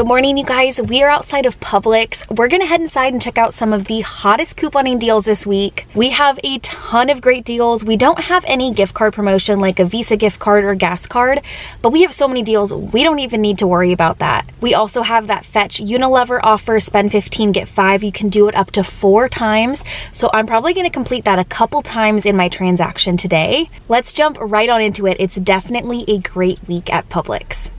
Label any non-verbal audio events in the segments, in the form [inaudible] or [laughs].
Good morning, you guys. We are outside of Publix. We're gonna head inside and check out some of the hottest couponing deals this week. We have a ton of great deals. We don't have any gift card promotion like a Visa gift card or gas card, but we have so many deals, we don't even need to worry about that. We also have that Fetch Unilever offer, spend 15, get five. You can do it up to four times. So I'm probably gonna complete that a couple times in my transaction today. Let's jump right on into it. It's definitely a great week at Publix.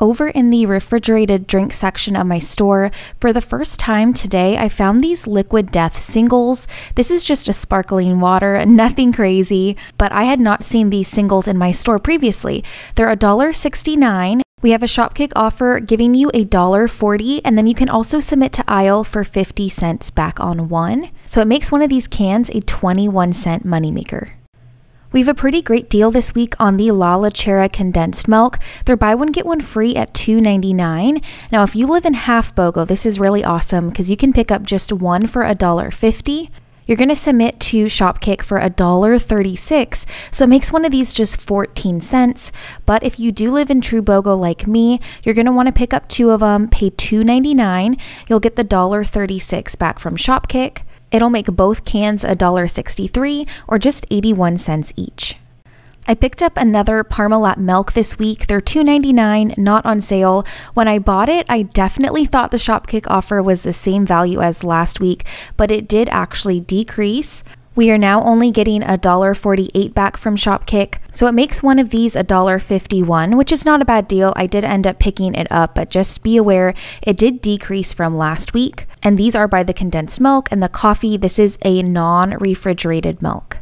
Over in the refrigerated drink section of my store, for the first time today, I found these Liquid Death singles. This is just a sparkling water, [laughs] nothing crazy, but I had not seen these singles in my store previously. They're $1.69 we have a Shopkick offer giving you a dollar forty, and then you can also submit to aisle for 50 cents back on one. So it makes one of these cans a 21 cent moneymaker. We have a pretty great deal this week on the La Lechera condensed milk. They're buy one get one free at $2.99. Now, if you live in half BOGO, this is really awesome because you can pick up just one for $1.50 you're going to submit to Shopkick for $1.36, so it makes one of these just 14 cents. But if you do live in True BOGO like me, you're going to want to pick up two of them, pay $2.99. You'll get the $1.36 back from Shopkick. It'll make both cans $1.63 or just 81 cents each. I picked up another Parmalat milk this week. They're $2.99, not on sale. When I bought it, I definitely thought the Shopkick offer was the same value as last week, but it did actually decrease. We are now only getting $1.48 back from Shopkick, so it makes one of these $1.51, which is not a bad deal. I did end up picking it up, but just be aware it did decrease from last week. And these are by the condensed milk and the coffee. This is a non refrigerated milk.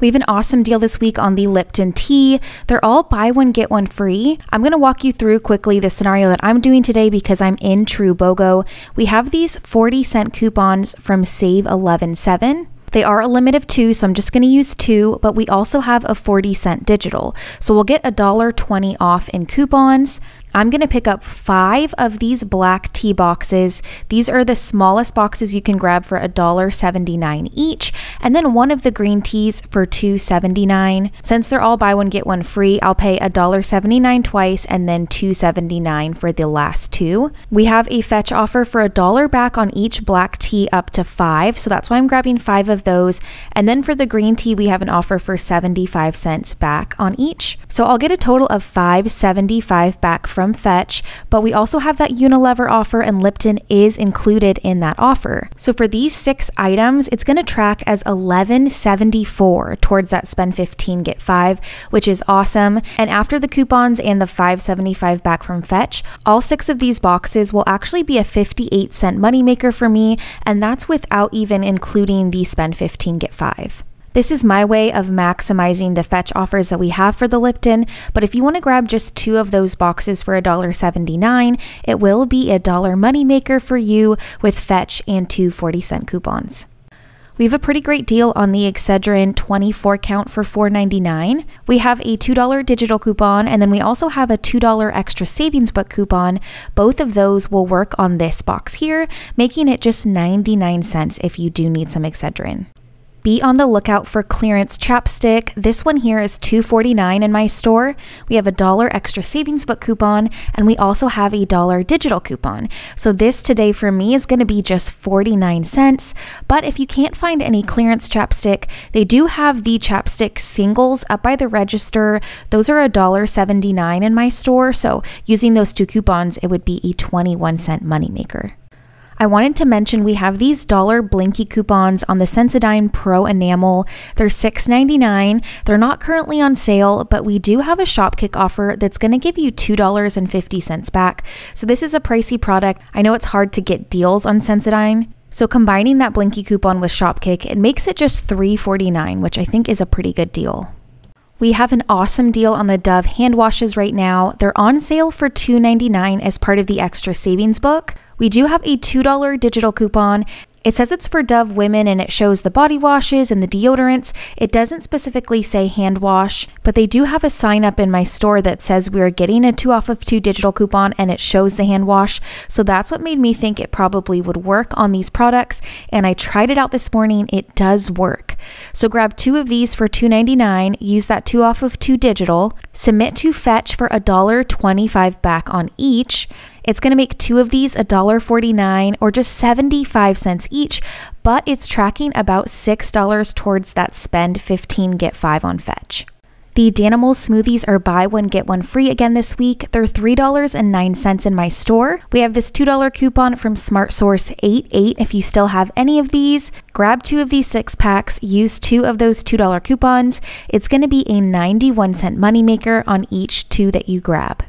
We have an awesome deal this week on the Lipton tea. They're all buy one, get one free. I'm going to walk you through quickly the scenario that I'm doing today because I'm in True BOGO. We have these 40 cent coupons from Save 11.7. They are a limit of two, so I'm just going to use two, but we also have a 40 cent digital. So we'll get a $1.20 off in coupons. I'm going to pick up five of these black tea boxes. These are the smallest boxes you can grab for $1.79 each, and then one of the green teas for $2.79. Since they're all buy one, get one free, I'll pay $1.79 twice and then $2.79 for the last two. We have a fetch offer for a dollar back on each black tea up to five, so that's why I'm grabbing five of those. And then for the green tea, we have an offer for 75 cents back on each. So I'll get a total of 575 back from from Fetch, but we also have that Unilever offer and Lipton is included in that offer. So for these six items, it's going to track as 1174 towards that spend 15 get 5, which is awesome. And after the coupons and the 575 back from Fetch, all six of these boxes will actually be a 58 cent moneymaker for me, and that's without even including the spend 15 get 5. This is my way of maximizing the fetch offers that we have for the Lipton, but if you want to grab just two of those boxes for $1.79, it will be a dollar moneymaker for you with fetch and two 40 cent coupons. We have a pretty great deal on the Excedrin 24 count for $4.99. We have a $2 digital coupon, and then we also have a $2 extra savings book coupon. Both of those will work on this box here, making it just 99 cents if you do need some Excedrin. Be on the lookout for clearance chapstick. This one here is $2.49 in my store. We have a dollar extra savings book coupon, and we also have a dollar digital coupon. So this today for me is going to be just 49 cents. But if you can't find any clearance chapstick, they do have the chapstick singles up by the register. Those are a dollar 79 in my store. So using those two coupons, it would be a 21 cent moneymaker. I wanted to mention we have these dollar Blinkie coupons on the Sensodyne Pro Enamel. They're $6.99. They're not currently on sale, but we do have a Shopkick offer that's going to give you $2.50 back. So this is a pricey product. I know it's hard to get deals on Sensodyne. So combining that Blinkie coupon with Shopkick, it makes it just $3.49, which I think is a pretty good deal. We have an awesome deal on the Dove hand washes right now. They're on sale for $2.99 as part of the extra savings book. We do have a $2 digital coupon It says it's for Dove women and it shows the body washes and the deodorants. It doesn't specifically say hand wash, but they do have a sign up in my store that says we are getting a 2 off of 2 digital coupon and it shows the hand wash. So that's what made me think it probably would work on these products and I tried it out this morning. It does work. So grab 2 of these for $2.99, use that 2 off of 2 digital, submit to fetch for $1.25 back on each. It's going to make two of these $1.49 or just 75 cents each, but it's tracking about $6 towards that spend 15 get 5 on fetch. The Danimals smoothies are buy one get one free again this week. They're $3.09 in my store. We have this $2 coupon from Smart Source 88 if you still have any of these. Grab two of these six packs, use two of those $2 coupons. It's going to be a 91 cent moneymaker on each two that you grab.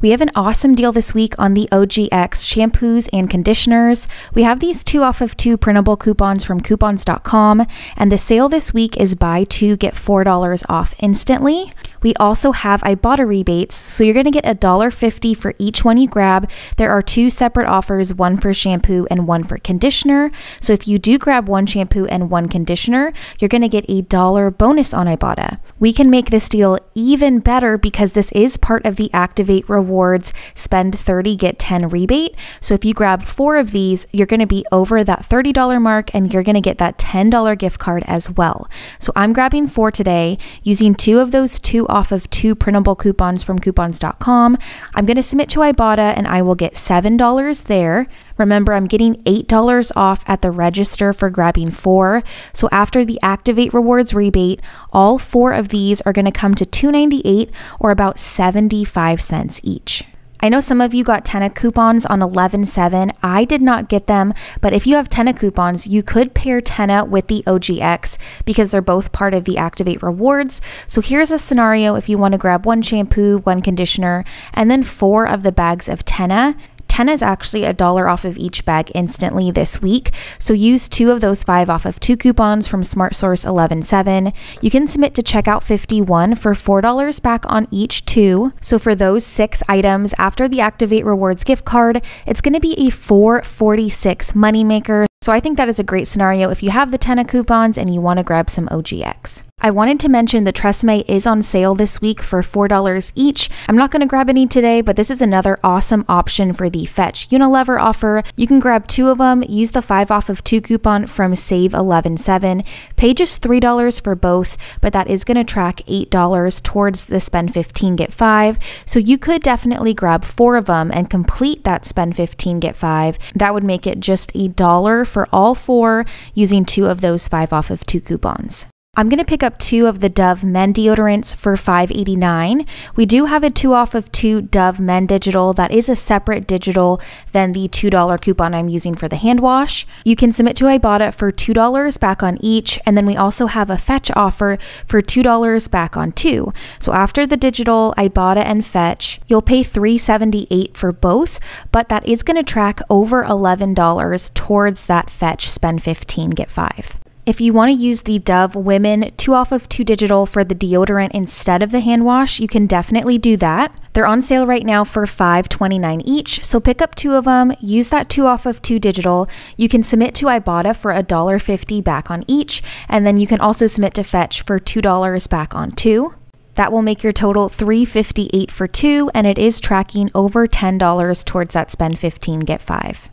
We have an awesome deal this week on the OGX shampoos and conditioners. We have these two off of two printable coupons from coupons.com, and the sale this week is buy two, get $4 off instantly. We also have Ibotta rebates, so you're going to get $1.50 for each one you grab. There are two separate offers, one for shampoo and one for conditioner. So if you do grab one shampoo and one conditioner, you're going to get a dollar bonus on Ibotta. We can make this deal even better because this is part of the Activate Rewards spend 30 get 10 rebate. So if you grab 4 of these, you're going to be over that $30 mark and you're going to get that $10 gift card as well. So I'm grabbing 4 today using two of those two off of two printable coupons from coupons.com. I'm going to submit to Ibotta and I will get $7 there. Remember, I'm getting $8 off at the register for grabbing four. So after the Activate Rewards rebate, all four of these are going to come to $2.98 or about 75 cents each. I know some of you got Tena coupons on 11.7. I did not get them, but if you have Tena coupons, you could pair Tena with the OGX because they're both part of the Activate Rewards. So here's a scenario if you want to grab one shampoo, one conditioner, and then four of the bags of Tena. Tena is actually a dollar off of each bag instantly this week. So use two of those five off of two coupons from Smart Source 11.7. You can submit to checkout 51 for $4 back on each two. So for those six items after the Activate Rewards gift card, it's going to be a 446 moneymaker. So I think that is a great scenario if you have the Tena coupons and you want to grab some OGX. I wanted to mention the Tresemme is on sale this week for $4 each. I'm not going to grab any today, but this is another awesome option for the Fetch Unilever offer. You can grab two of them, use the 5 off of 2 coupon from Save 11.7, pay just $3 for both, but that is going to track $8 towards the spend 15 get 5. So you could definitely grab 4 of them and complete that spend 15 get 5. That would make it just a dollar for all 4 using two of those 5 off of 2 coupons. I'm going to pick up two of the Dove men deodorants for $5.89. We do have a two off of two Dove men digital that is a separate digital than the $2 coupon I'm using for the hand wash. You can submit to Ibotta for $2 back on each, and then we also have a fetch offer for $2 back on two. So after the digital, Ibotta and fetch, you'll pay $3.78 for both, but that is going to track over $11 towards that fetch spend 15 get 5. If you want to use the Dove Women 2 off of 2 digital for the deodorant instead of the hand wash, you can definitely do that. They're on sale right now for $5.29 each, so pick up two of them, use that 2 off of 2 digital. You can submit to Ibotta for $1.50 back on each, and then you can also submit to Fetch for $2 back on two. That will make your total $3.58 for two, and it is tracking over $10 towards that spend 15 get 5.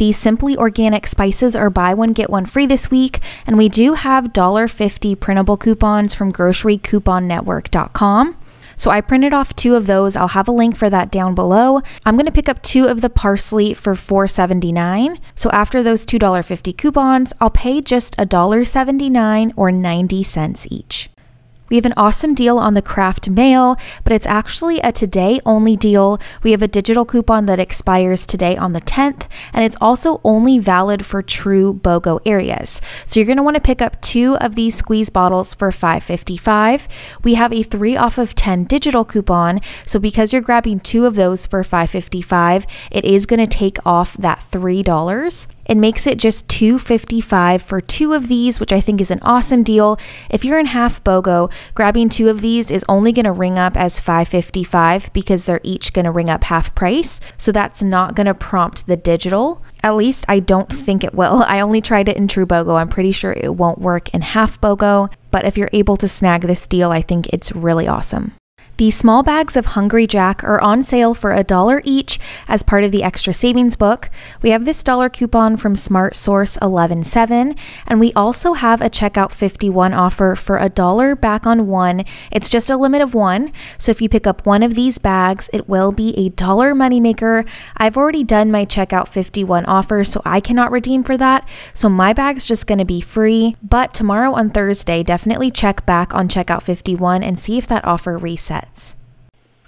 These Simply Organic spices are buy one, get one free this week, and we do have $1.50 printable coupons from grocerycouponnetwork.com. So I printed off two of those. I'll have a link for that down below. I'm going to pick up two of the parsley for $4.79. So after those $2.50 coupons, I'll pay just $1.79 or 90 cents each. We have an awesome deal on the Kraft Mayo, but it's actually a today only deal. We have a digital coupon that expires today on the 10th, and it's also only valid for true BOGO areas. So you're going to want to pick up two of these squeeze bottles for $5.55. We have a 3 off of 10 digital coupon, so because you're grabbing two of those for $5.55, it is going to take off that $3. It makes it just $2.55 for two of these, which I think is an awesome deal. If you're in half BOGO, grabbing two of these is only going to ring up as 555 because they're each going to ring up half price. So that's not going to prompt the digital. At least I don't think it will. [laughs] I only tried it in True BOGO. I'm pretty sure it won't work in half BOGO, but if you're able to snag this deal, I think it's really awesome. These small bags of Hungry Jack are on sale for a dollar each as part of the extra savings book. We have this dollar coupon from Smart Source 117, and we also have a checkout 51 offer for a dollar back on one. It's just a limit of one, so if you pick up one of these bags, it will be a dollar moneymaker. I've already done my checkout 51 offer, so I cannot redeem for that. So my bag's just going to be free. But tomorrow on Thursday, definitely check back on checkout 51 and see if that offer resets.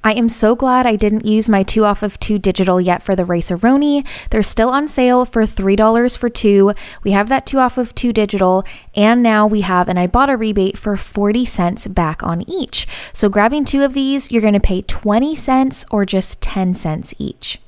I am so glad I didn't use my 2 off of 2 digital yet for the Rice-A-Roni. They're still on sale for $3 for 2. We have that 2 off of 2 digital, and now we have an Ibotta rebate for 40 cents back on each. So grabbing two of these, you're going to pay 20 cents or just 10 cents each.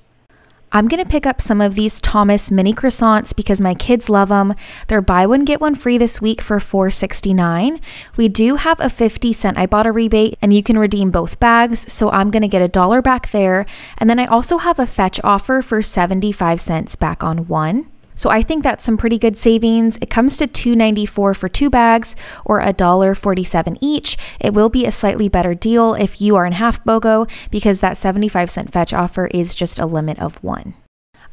I'm going to pick up some of these Thomas mini croissants because my kids love them. They're buy one get one free this week for $4.69. We do have a 50 cent Ibotta rebate and you can redeem both bags, so I'm going to get a dollar back there. And then I also have a fetch offer for 75 cents back on one. So I think that's some pretty good savings. It comes to $2.94 for two bags or $1.47 each. It will be a slightly better deal if you are in half BOGO because that 75 cent fetch offer is just a limit of one.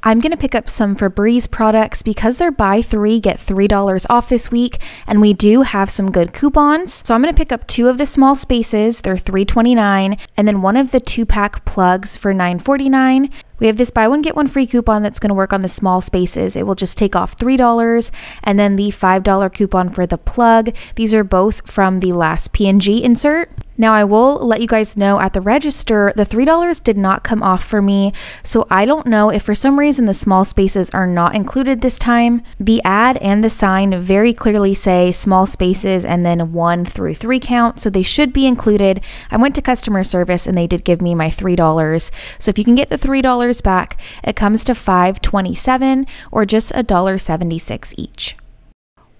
I'm going to pick up some Febreze products because they're buy three, get $3 off this week, and we do have some good coupons. So I'm going to pick up two of the small spaces, they're $3.29, and then one of the two pack plugs for $9.49. We have this buy one get one free coupon that's going to work on the small spaces. It will just take off $3 and then the $5 coupon for the plug. These are both from the last P&G insert. Now, I will let you guys know at the register, the $3 did not come off for me. So I don't know if for some reason the small spaces are not included this time. The ad and the sign very clearly say small spaces and then one through three count. So they should be included. I went to customer service and they did give me my $3. So if you can get the $3 back, it comes to $5.27 or just $1.76 each.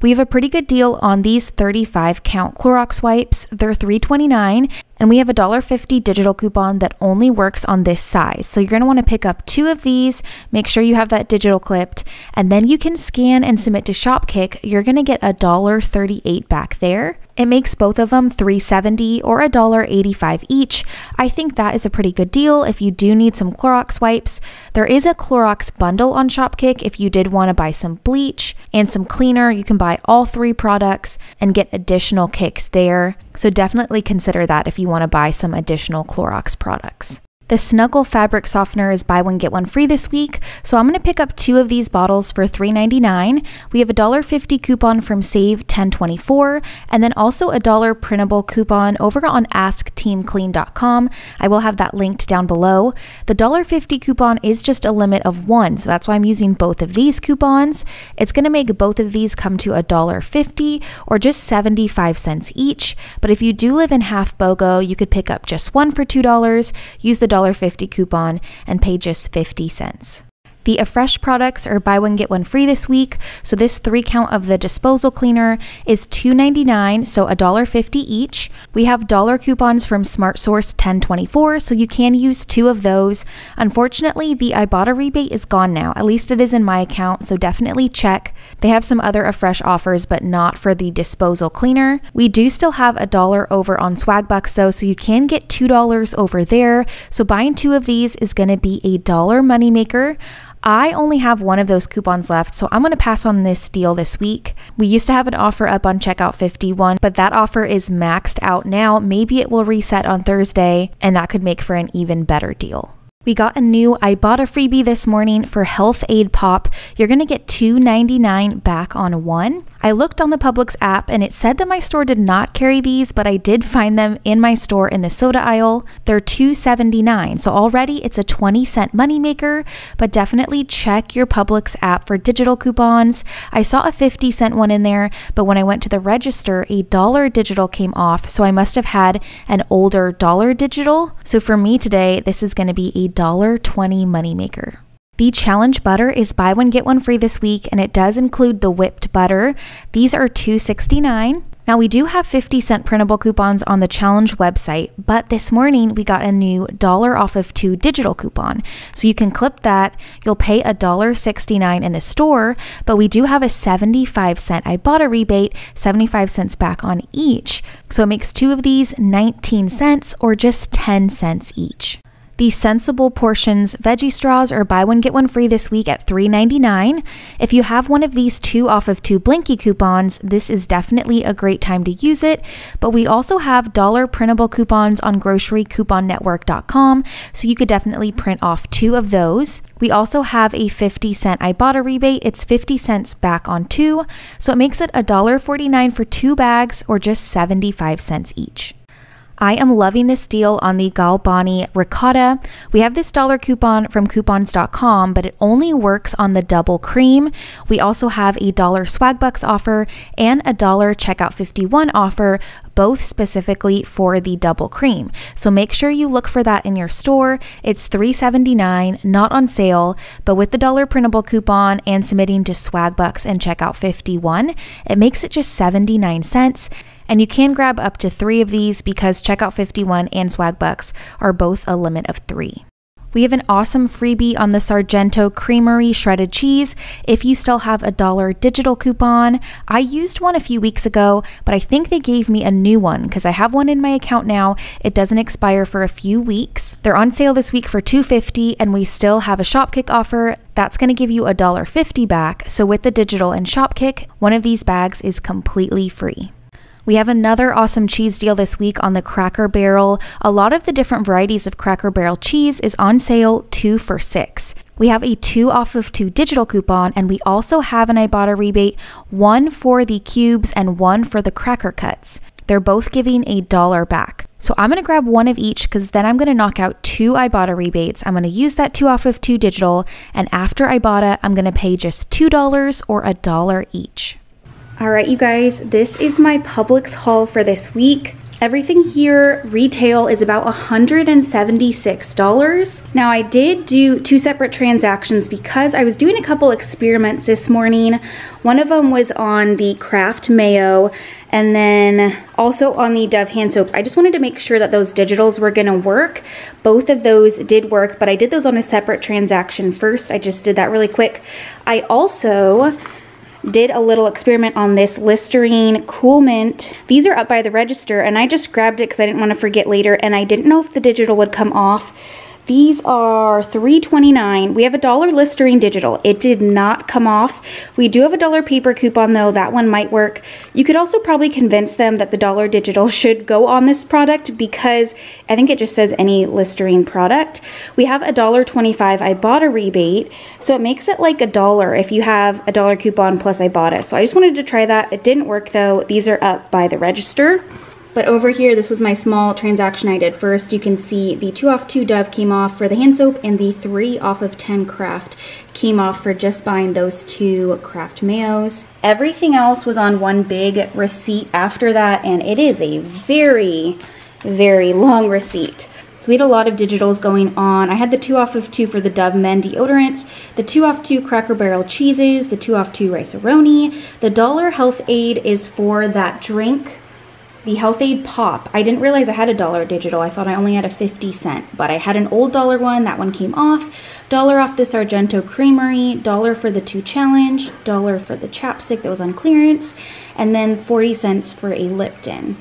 We have a pretty good deal on these 35 count Clorox wipes. They're $3.29 and we have a $1.50 digital coupon that only works on this size. So you're want to pick up two of these, make sure you have that digital clipped, and then you can scan and submit to Shopkick. You're to get a $1.38 back there. It makes both of them $3.70 or $1.85 each. I think that is a pretty good deal if you do need some Clorox wipes. There is a Clorox bundle on Shopkick if you did want to buy some bleach and some cleaner. You can buy all three products and get additional kicks there. So definitely consider that if you want to buy some additional Clorox products. The Snuggle fabric softener is buy one get one free this week, so I'm going to pick up two of these bottles for $3.99. We have a $1.50 coupon from Save 1024 and then also a dollar printable coupon over on askteamclean.com. I will have that linked down below. The $1.50 coupon is just a limit of one, so that's why I'm using both of these coupons. It's going to make both of these come to $1.50 or just 75 cents each. But if you do live in half BOGO, you could pick up just one for $2, use the $1.50 coupon and pay just 50 cents. The Affresh products are buy one get one free this week. So this three count of the disposal cleaner is $2.99, so $1.50 each. We have dollar coupons from Smart Source 1024, so you can use two of those. Unfortunately, the Ibotta rebate is gone now. At least it is in my account, so definitely check. They have some other Affresh offers, but not for the disposal cleaner. We do still have a dollar over on Swagbucks though, so you can get $2 over there. So buying two of these is going to be a dollar moneymaker. I only have one of those coupons left, so I'm going to pass on this deal this week. We used to have an offer up on checkout 51, but that offer is maxed out now. Maybe it will reset on Thursday, and that could make for an even better deal. We got a new Ibotta freebie this morning for Health-Ade Pop. You're going to get $2.99 back on one. I looked on the Publix app and it said that my store did not carry these, but I did find them in my store in the soda aisle. They're $2.79, so already it's a 20 cent moneymaker, but definitely check your Publix app for digital coupons. I saw a 50 cent one in there, but when I went to the register, a dollar digital came off, so I must have had an older dollar digital. So for me today, this is going to be a $1.20 moneymaker. The challenge butter is buy one get one free this week and it does include the whipped butter. These are $2.69. Now, we do have 50 cent printable coupons on the challenge website, but this morning we got a new dollar off of two digital coupon. So you can clip that. You'll pay a dollar 69 in the store, but we do have a 75 cent Ibotta rebate, 75 cents back on each. So it makes two of these 19 cents or just 10 cents each. These Sensible Portions veggie straws are buy one get one free this week at $3.99. If you have one of these two off of two Blinkie coupons, this is definitely a great time to use it. But we also have dollar printable coupons on grocerycouponnetwork.com, so you could definitely print off two of those. We also have a 50 cent Ibotta rebate. It's 50 cents back on two, so it makes it $1.49 for two bags or just 75 cents each. I am loving this deal on the Galbani ricotta. We have this dollar coupon from coupons.com, but it only works on the double cream. We also have a dollar Swagbucks offer and a dollar checkout 51 offer, both specifically for the double cream. So make sure you look for that in your store. It's $3.79, not on sale, but with the dollar printable coupon and submitting to Swagbucks and checkout 51, it makes it just 79 cents. And you can grab up to three of these because Checkout 51 and Swagbucks are both a limit of three. We have an awesome freebie on the Sargento Creamery shredded cheese if you still have a dollar digital coupon. I used one a few weeks ago, but I think they gave me a new one because I have one in my account now. It doesn't expire for a few weeks. They're on sale this week for $2.50 and we still have a Shopkick offer that's going to give you a $1.50 back. So with the digital and Shopkick, one of these bags is completely free. We have another awesome cheese deal this week on the Cracker Barrel. A lot of the different varieties of Cracker Barrel cheese is on sale two for six. We have a two off of two digital coupon, and we also have an Ibotta rebate, one for the cubes and one for the cracker cuts. They're both giving a dollar back. So I'm gonna grab one of each because then I'm gonna knock out two Ibotta rebates. I'm gonna use that two off of two digital, and after Ibotta, I'm gonna pay just $2 or a dollar each. All right, you guys, this is my Publix haul for this week. Everything here retail is about $176. Now I did do two separate transactions because I was doing a couple experiments this morning. One of them was on the Kraft Mayo and then also on the Dove hand soaps. I just wanted to make sure that those digitals were gonna work. Both of those did work, but I did those on a separate transaction first. I just did that really quick. I also did a little experiment on this Listerine Cool Mint. These are up by the register and I just grabbed it because I didn't want to forget later and I didn't know if the digital would come off. These are $3.29. We have a dollar Listerine digital. It did not come off. We do have a dollar paper coupon though. That one might work. You could also probably convince them that the dollar digital [laughs] should go on this product because I think it just says any Listerine product. We have a dollar 25 Ibotta rebate. So it makes it like a dollar if you have a dollar coupon plus Ibotta. So I just wanted to try that. It didn't work though. These are up by the register. But over here, this was my small transaction I did first. You can see the 2 off 2 Dove came off for the hand soap and the 3 off of 10 Kraft came off for just buying those two Kraft Mayos. Everything else was on one big receipt after that and it is a very, very long receipt. So we had a lot of digitals going on. I had the 2 off of 2 for the Dove Men deodorants, the 2 off 2 Cracker Barrel cheeses, the 2 off 2 Rice-A-Roni. The Dollar Health-Ade is for that drink the Health-Ade Pop. I didn't realize I had a dollar digital. I thought I only had a 50 cent, but I had an old dollar one. That one came off. Dollar off the Sargento Creamery, dollar for the two challenge, dollar for the chapstick that was on clearance, and then 40 cents for a Lipton.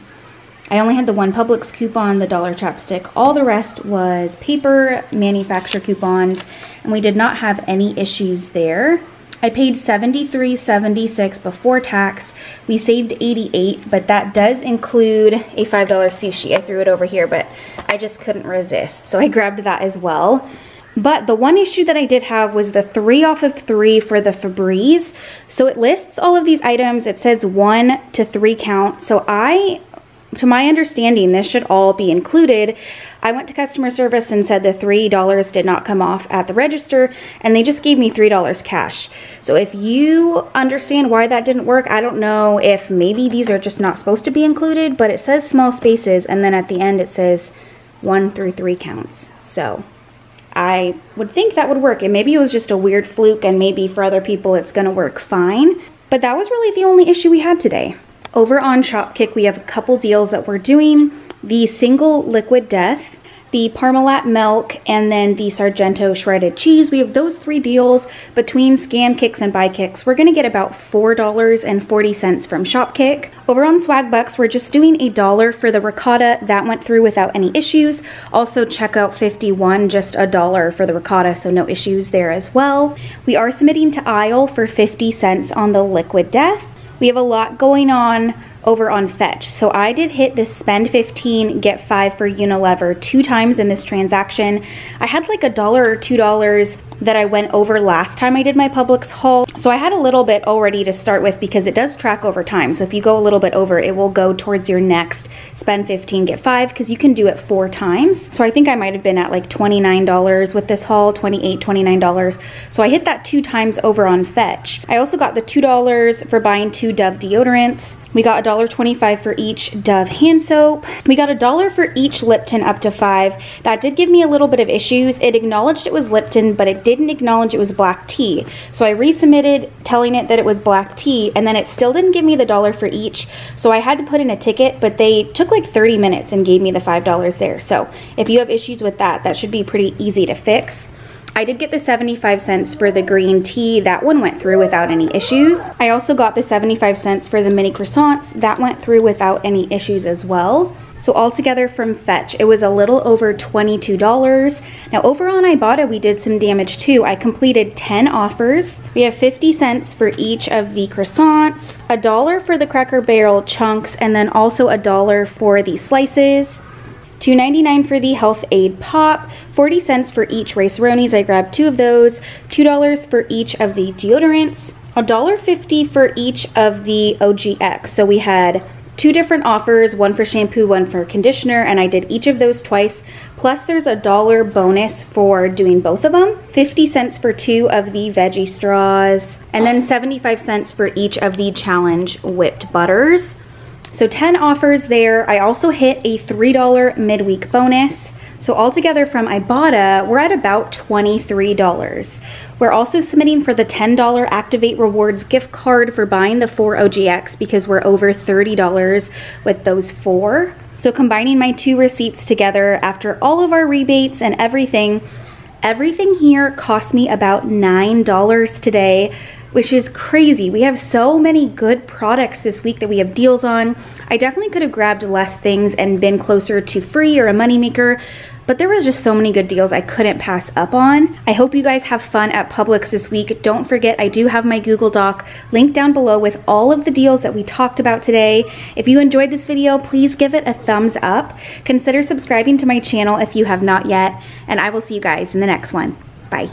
I only had the one Publix coupon, the dollar chapstick. All the rest was paper manufacturer coupons, and we did not have any issues there. I paid $73.76 before tax. We saved 88, but that does include a $5 sushi. I threw it over here, but I just couldn't resist. So I grabbed that as well. But the one issue that I did have was the three off of three for the Febreze. So it lists all of these items. It says one to three count. So I to my understanding, this should all be included. I went to customer service and said the $3 did not come off at the register and they just gave me $3 cash. So if you understand why that didn't work, I don't know if maybe these are just not supposed to be included, but it says small spaces and then at the end it says one through three counts. So I would think that would work and maybe it was just a weird fluke and maybe for other people it's gonna work fine. But that was really the only issue we had today. Over on Shopkick, we have a couple deals that we're doing. The single liquid death the Parmalat milk, and then the Sargento shredded cheese. We have those three deals between Scan Kicks and Buy Kicks. We're gonna get about $4.40 from Shopkick. Over on Swagbucks, we're just doing a dollar for the ricotta. That went through without any issues. Also checkout 51, just a dollar for the ricotta, so no issues there as well. We are submitting to Aisle for 50 cents on the Liquid Death. We have a lot going on over on Fetch. So I did hit this spend 15, get five for Unilever two times in this transaction. I had like a dollar or two dollars that I went over last time I did my Publix haul. So I had a little bit already to start with because it does track over time. So if you go a little bit over, it will go towards your next spend 15, get five because you can do it four times. So I think I might have been at like $29 with this haul, $28, $29. So I hit that two times over on Fetch. I also got the $2 for buying two Dove deodorants. We got $1.25 for each Dove hand soap. We got a dollar for each Lipton up to five. That did give me a little bit of issues. It acknowledged it was Lipton, but it didn't acknowledge it was black tea. So I resubmitted telling it that it was black tea, and then it still didn't give me the dollar for each. So I had to put in a ticket, but they took like 30 minutes and gave me the $5 there. So if you have issues with that, that should be pretty easy to fix. I did get the 75 cents for the green tea. That one went through without any issues. I also got the 75 cents for the mini croissants. That went through without any issues as well. So altogether from Fetch, it was a little over $22. Now over on Ibotta, we did some damage too. I completed 10 offers. We have 50 cents for each of the croissants, a dollar for the Cracker Barrel chunks, and then also a dollar for the slices. $2.99 for the Health-Ade Pop, 40 cents for each Rice-A-Ronis. I grabbed two of those, $2 for each of the deodorants, $1.50 for each of the OGX. So we had two different offers, one for shampoo, one for conditioner, and I did each of those twice. Plus there's a dollar bonus for doing both of them. 50 cents for two of the veggie straws, and then 75 cents for each of the challenge whipped butters. So 10 offers there. I also hit a $3 midweek bonus. So altogether from Ibotta, we're at about $23. We're also submitting for the $10 Activate Rewards gift card for buying the four OGX because we're over $30 with those four. So combining my two receipts together after all of our rebates and everything, everything here cost me about $9 today which is crazy. We have so many good products this week that we have deals on. I definitely could have grabbed less things and been closer to free or a moneymaker, but there was just so many good deals I couldn't pass up on. I hope you guys have fun at Publix this week. Don't forget, I do have my Google Doc linked down below with all of the deals that we talked about today. If you enjoyed this video, please give it a thumbs up. Consider subscribing to my channel if you have not yet, and I will see you guys in the next one. Bye.